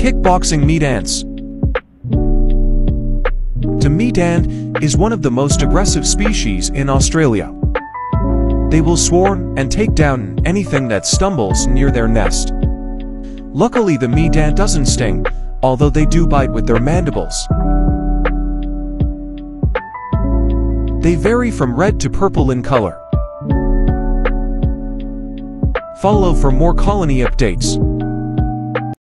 Kickboxing meat ants. The meat ant is one of the most aggressive species in Australia. They will swarm and take down anything that stumbles near their nest. Luckily the meat ant doesn't sting, although they do bite with their mandibles. They vary from red to purple in color. Follow for more colony updates.